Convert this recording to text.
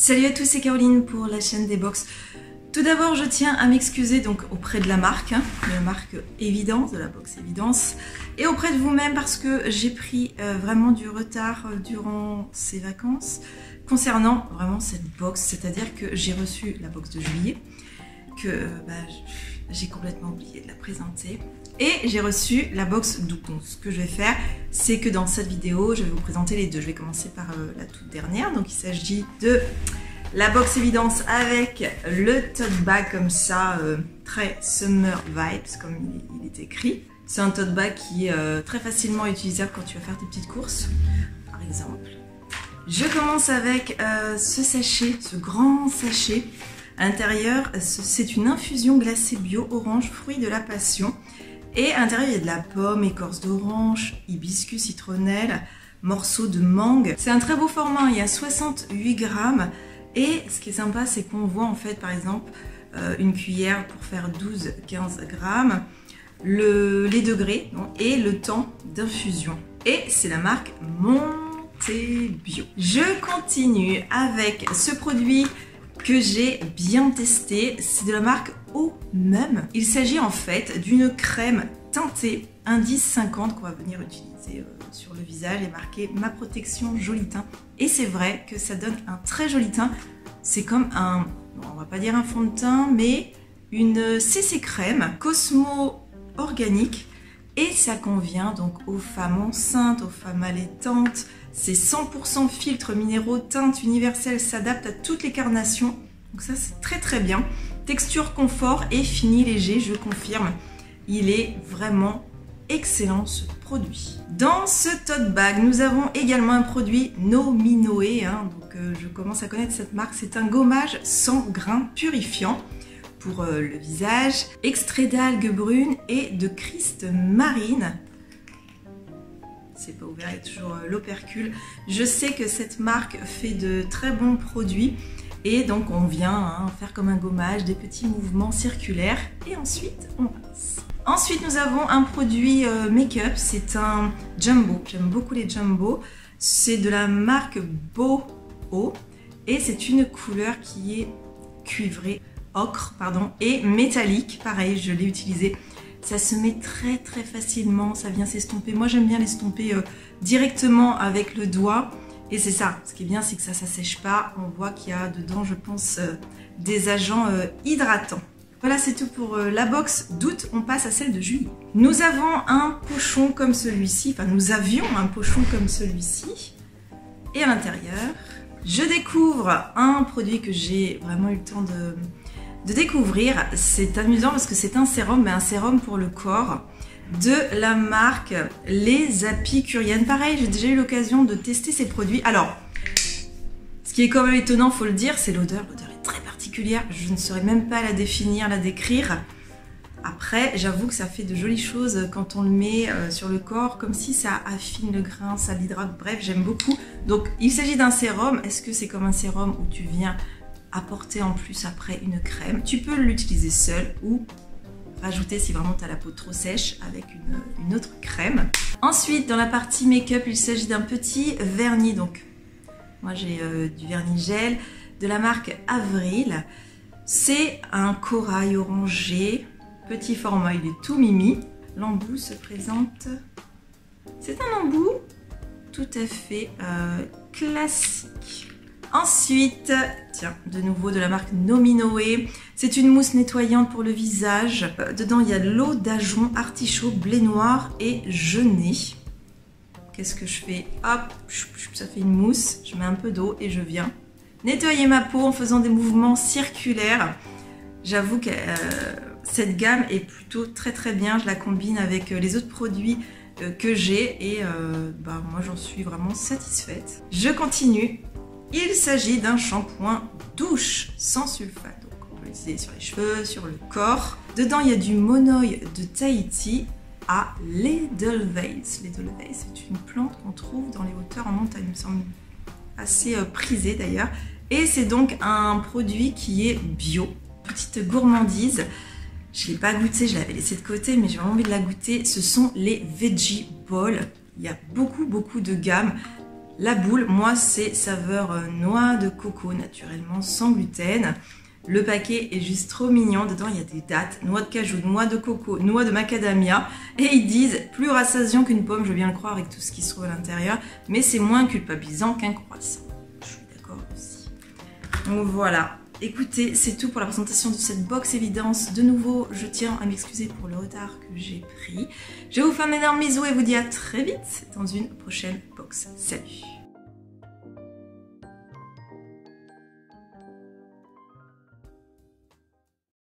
Salut à tous, c'est Caroline pour la chaîne des box. Tout d'abord, je tiens à m'excuser donc auprès de la marque, hein, de la marque Évidence, de la box Évidence, et auprès de vous-même parce que j'ai pris euh, vraiment du retard euh, durant ces vacances concernant vraiment cette box, c'est-à-dire que j'ai reçu la box de juillet, que euh, bah, j'ai complètement oublié de la présenter. Et j'ai reçu la box. Donc ce que je vais faire, c'est que dans cette vidéo, je vais vous présenter les deux. Je vais commencer par euh, la toute dernière. Donc il s'agit de la box évidence avec le tote bag comme ça, euh, très summer vibes comme il, est écrit. C'est un tote bag qui est euh, très facilement utilisable quand tu vas faire tes petites courses, par exemple. Je commence avec ce sachet, ce grand sachet à l'intérieur, c'est une infusion glacée bio orange, fruit de la passion. Et à l'intérieur, il y a de la pomme, écorce d'orange, hibiscus, citronnelle, morceaux de mangue. C'est un très beau format, il y a 68 grammes. Et ce qui est sympa, c'est qu'on voit en fait, par exemple, euh, une cuillère pour faire 12-15 grammes, les degrés et le temps d'infusion. Et c'est la marque Monté Bio. Je continue avec ce produit que j'ai bien testé. C'est de la marque O même. Il s'agit en fait d'une crème teintée indice 50 qu'on va venir utiliser euh, sur le visage et marqué ma protection joli teint. Et c'est vrai que ça donne un très joli teint. C'est comme un, on va pas dire un fond de teint, mais une CC crème Cosmo organique et ça convient donc aux femmes enceintes, aux femmes allaitantes. C'est 100% filtres minéraux, teinte universelle, s'adapte à toutes les carnations. Donc ça c'est très très bien. Texture confort et fini léger, je confirme. Il est vraiment excellent ce produit. Dans ce tote bag, nous avons également un produit Nominoé. Hein, donc euh, je commence à connaître cette marque. C'est un gommage sans grains purifiant pour euh, le visage, extrait d'algues brunes et de christ marine. C'est pas ouvert, il y a toujours euh, l'opercule. Je sais que cette marque fait de très bons produits et donc on vient hein, faire comme un gommage, des petits mouvements circulaires et ensuite on passe. Ensuite nous avons un produit euh, make-up, c'est un jumbo, j'aime beaucoup les jumbo. C'est de la marque Beau et c'est une couleur qui est cuivrée ocre pardon, et métallique. Pareil, je l'ai utilisé. Ça se met très très facilement, ça vient s'estomper. Moi j'aime bien l'estomper euh, directement avec le doigt. Et c'est ça, ce qui est bien c'est que ça ne sèche pas. On voit qu'il y a dedans, je pense, euh, des agents euh, hydratants. Voilà, c'est tout pour la box d'août. On passe à celle de juillet. Nous avons un pochon comme celui-ci. Enfin, nous avions un pochon comme celui-ci. Et à l'intérieur, je découvre un produit que j'ai vraiment eu le temps de, de découvrir. C'est amusant parce que c'est un sérum, mais un sérum pour le corps de la marque Les Apicuriennes. Pareil, j'ai déjà eu l'occasion de tester ces produits. Alors, ce qui est quand même étonnant, faut le dire, c'est l'odeur. L'odeur est très particulière. Je ne saurais même pas la définir, la décrire. Après, j'avoue que ça fait de jolies choses quand on le met euh, sur le corps, comme si ça affine le grain, ça l'hydrate. Bref, j'aime beaucoup. Donc, il s'agit d'un sérum. Est-ce que c'est comme un sérum où tu viens apporter en plus après une crème. Tu peux l'utiliser seul ou rajouter si vraiment tu la peau trop sèche avec une, autre crème. Ensuite, dans la partie make-up, il s'agit d'un petit vernis. Donc, moi j'ai euh, du vernis gel de la marque Avril. C'est un corail orangé, petit format, il est tout mimi. L'embout se présente... C'est un embout tout à fait euh, classique. Ensuite, tiens, de nouveau de la marque Nominoé. C'est une mousse nettoyante pour le visage. Euh, dedans, il y a l'eau d'ajon, artichaut, blé noir et genêt. Qu'est-ce que je fais? Hop, ça fait une mousse. Je mets un peu d'eau et je viens nettoyer ma peau en faisant des mouvements circulaires. J'avoue que euh, cette gamme est plutôt très très bien. Je la combine avec euh, les autres produits que j'ai et bah, moi j'en suis vraiment satisfaite. Je continue il s'agit d'un shampoing douche sans sulfate. Donc on peut l'utiliser sur les cheveux, sur le corps. Dedans, il y a du monoï de Tahiti à l'Edelweiss. L'Edelweiss, c'est une plante qu'on trouve dans les hauteurs en montagne, il me semble assez euh, prisée d'ailleurs. Et c'est donc un produit qui est bio. Petite gourmandise. Je ne l'ai pas goûté, je l'avais laissé de côté, mais j'ai vraiment envie de la goûter. Ce sont les Veggie Balls. Il y a beaucoup, beaucoup de gammes. La boule. Moi, c'est saveur euh, noix de coco, naturellement, sans gluten. Le paquet est juste trop mignon. Dedans, il y a des dates, noix de cajou, noix de coco, noix de macadamia. Et ils disent plus rassasiant qu'une pomme, je bien le croire avec tout ce qui se trouve à l'intérieur. Mais c'est moins culpabilisant qu'un croissant. Je suis d'accord aussi. Donc voilà. Écoutez, c'est tout pour la présentation de cette box évidence. De nouveau, je tiens à m'excuser pour le retard que j'ai pris. Je vous fais un énorme bisou et vous dis à très vite dans une prochaine box. Salut